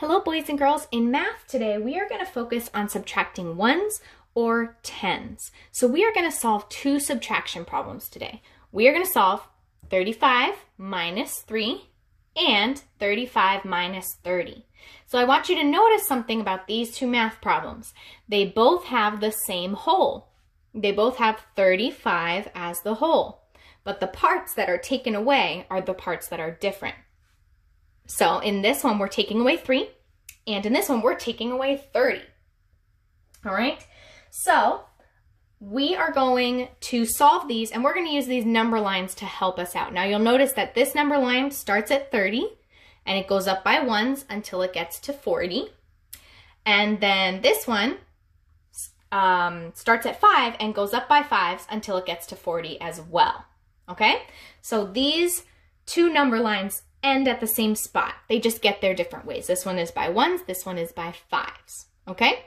Hello boys and girls, in math today we are going to focus on subtracting ones or tens. So we are going to solve two subtraction problems today. We are going to solve 35 minus 3 and 35 minus 30. So I want you to notice something about these two math problems. They both have the same whole. They both have 35 as the whole, but the parts that are taken away are the parts that are different. So in this one, we're taking away 3, and in this one, we're taking away 30. All right, so we are going to solve these, and we're going to use these number lines to help us out. Now, you'll notice that this number line starts at 30, and it goes up by ones until it gets to 40. And then this one um, starts at 5 and goes up by 5s until it gets to 40 as well. Okay? So these two number lines end at the same spot. They just get there different ways. This one is by ones, this one is by fives. Okay?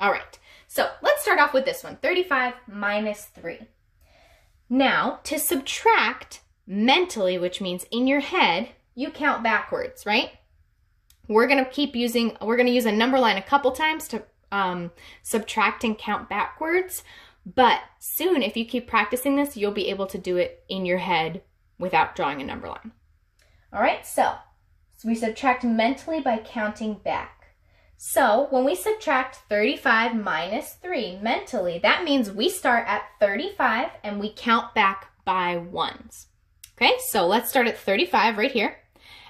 All right. So let's start off with this one, 35 minus 3. Now, to subtract mentally, which means in your head, you count backwards, right? We're to keep using, we're to use a number line a couple times to um, subtract and count backwards. But soon, if you keep practicing this, you'll be able to do it in your head without drawing a number line. All right, so, so we subtract mentally by counting back. So when we subtract 35 minus 3 mentally, that means we start at 35 and we count back by ones. Okay, so let's start at 35 right here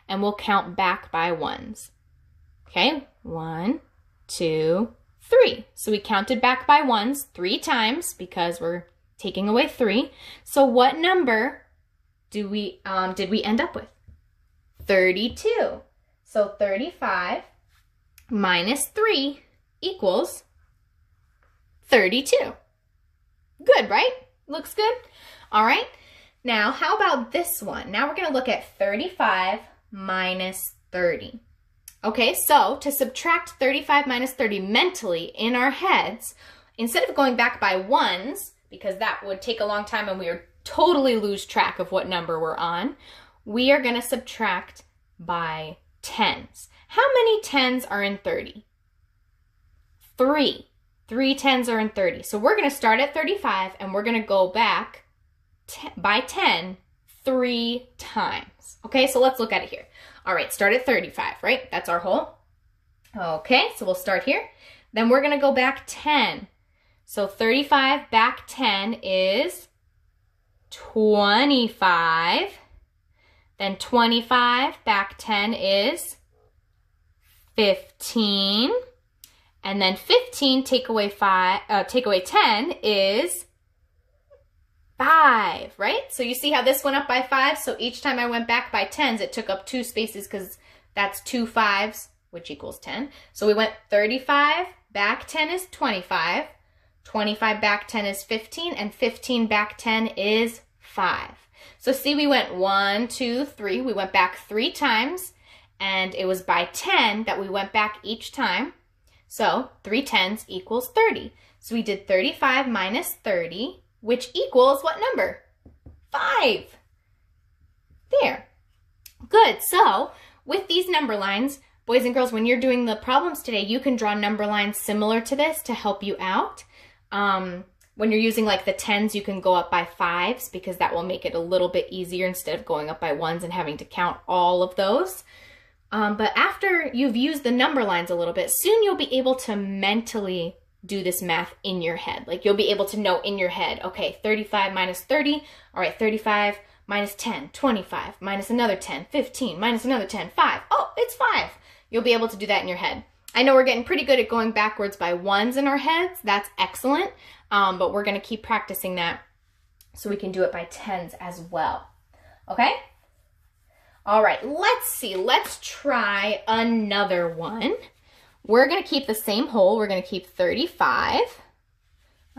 and we'll count back by ones. Okay, one, two, three. So we counted back by ones three times because we're taking away three. So what number do we um, did we end up with? 32. So 35 minus 3 equals 32. Good, right? Looks good? All right. Now, how about this one? Now we're going to look at 35 minus 30. Okay, so to subtract 35 minus 30 mentally in our heads, instead of going back by ones, because that would take a long time and we would totally lose track of what number we're on, we are going to subtract by tens. How many tens are in 30? Three. Three tens are in 30. So we're going to start at 35 and we're going to go back by 10 three times. Okay, so let's look at it here. All right, start at 35, right? That's our whole. Okay, so we'll start here. Then we're going to go back 10. So 35 back 10 is 25. Then 25 back 10 is 15. And then 15 take away 5 uh, take away 10 is 5, right? So you see how this went up by 5? So each time I went back by 10s, it took up two spaces because that's two fives, which equals 10. So we went 35, back 10 is 25, 25 back 10 is 15, and 15 back 10 is 5. So see, we went one, two, three. We went back three times, and it was by 10 that we went back each time. So 3 tens equals 30. So we did 35 minus 30, which equals what number? 5. There. Good. So with these number lines, boys and girls, when you're doing the problems today, you can draw number lines similar to this to help you out. Um, when you're using like the tens, you can go up by fives because that will make it a little bit easier instead of going up by ones and having to count all of those. Um, but after you've used the number lines a little bit, soon you'll be able to mentally do this math in your head. Like you'll be able to know in your head, okay, 35 minus 30, all right, 35 minus 10, 25, minus another 10, 15, minus another 10, 5. Oh, it's 5. You'll be able to do that in your head. I know we're getting pretty good at going backwards by ones in our heads. That's excellent. Um, but we're going to keep practicing that so we can do it by tens as well. Okay? All right, let's see. Let's try another one. We're going to keep the same whole. We're going to keep 35.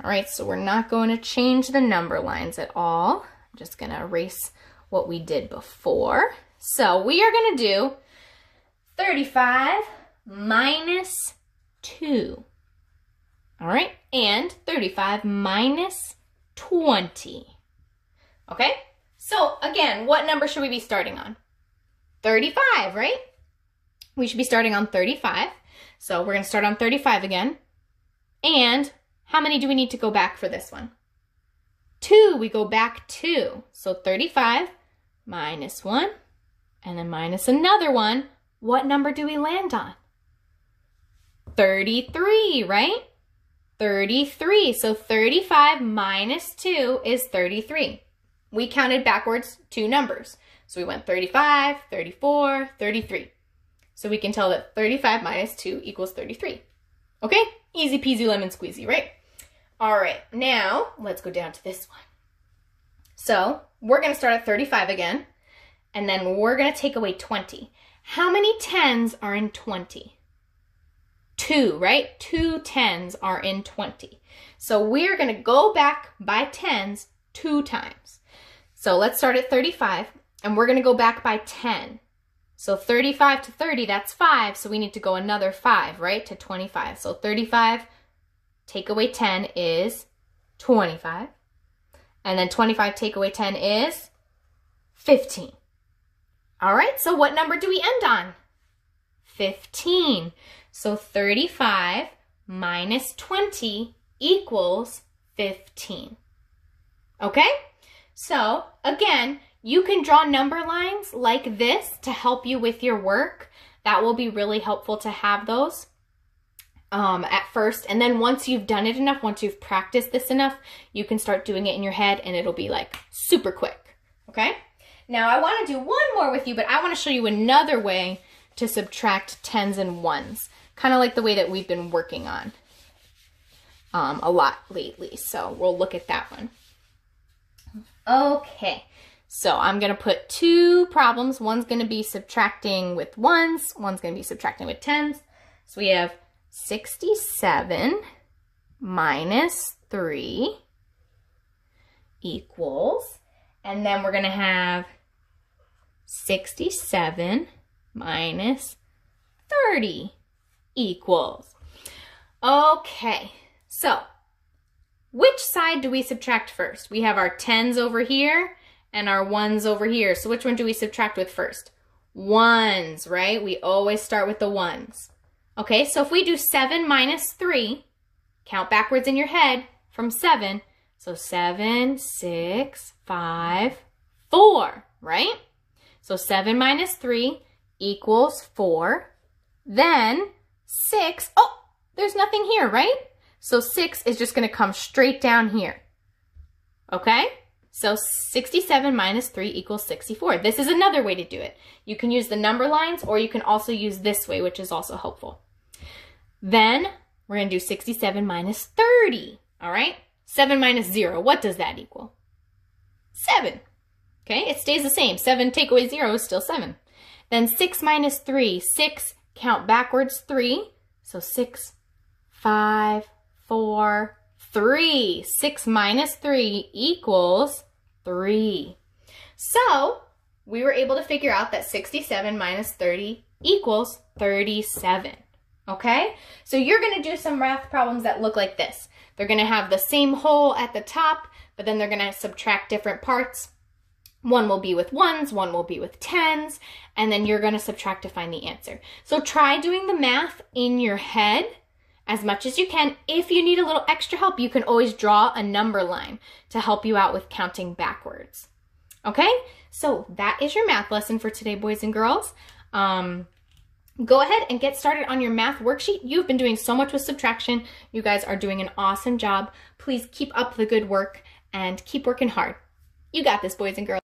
All right, so we're not going to change the number lines at all. I'm just going to erase what we did before. So we are going to do 35 minus 2. All right, and 35 minus 20. Okay, so again, what number should we be starting on? 35, right? we should be starting on 35. So we're going to start on 35 again. And how many do we need to go back for this one? Two, we go back two. So 35 minus one, and then minus another one. What number do we land on? 33, right? 33. So 35 minus 2 is 33. We counted backwards two numbers. So we went 35, 34, 33. So we can tell that 35 minus 2 equals 33. Okay? Easy peasy lemon squeezy, right? All right, now let's go down to this one. So we're going to start at 35 again, and then we're going to take away 20. How many tens are in 20? Two, right? Two tens are in 20. So we're going to go back by tens two times. So let's start at 35, and we're going to go back by 10. So 35 to 30, that's 5, so we need to go another 5, right, to 25. So 35, take away 10 is 25. And then 25 take away 10 is 15. All right, so what number do we end on? 15. So 35 minus 20 equals 15. Okay? So again, you can draw number lines like this to help you with your work. That will be really helpful to have those um, at first. And then once you've done it enough, once you've practiced this enough, you can start doing it in your head and it'll be like super quick. Okay? Now I want to do one more with you, but I want to show you another way to subtract tens and ones. Kind of like the way that we've been working on um, a lot lately. So we'll look at that one. Okay. So I'm going to put two problems. One's going to be subtracting with ones. One's going to be subtracting with tens. So we have 67 minus 3 equals, and then we're going to have 67 minus 30 equals. Okay, so which side do we subtract first? We have our tens over here and our ones over here. So which one do we subtract with first? Ones, right? We always start with the ones. Okay, so if we do 7 minus 3, count backwards in your head from 7. So 7, 6, 5, 4, right? So 7 minus 3 equals 4. Then 6, oh, there's nothing here, right? So 6 is just going to come straight down here. Okay? So 67 minus 3 equals 64. This is another way to do it. You can use the number lines or you can also use this way, which is also helpful. Then we're going to do 67 minus 30. All right? 7 minus 0. What does that equal? 7. Okay, it stays the same. 7 take away 0 is still 7. Then 6 minus 3. 6, count backwards 3. So 6, 5, 4, 3. 6 minus 3 equals 3. So, we were able to figure out that 67 minus 30 equals 37. Okay? So you're going to do some math problems that look like this. They're going to have the same whole at the top, but then they're going to subtract different parts. One will be with ones, one will be with tens, and then you're going to subtract to find the answer. So try doing the math in your head as much as you can. If you need a little extra help, you can always draw a number line to help you out with counting backwards. Okay, so that is your math lesson for today, boys and girls. Um, go ahead and get started on your math worksheet. You've been doing so much with subtraction. You guys are doing an awesome job. Please keep up the good work and keep working hard. You got this, boys and girls.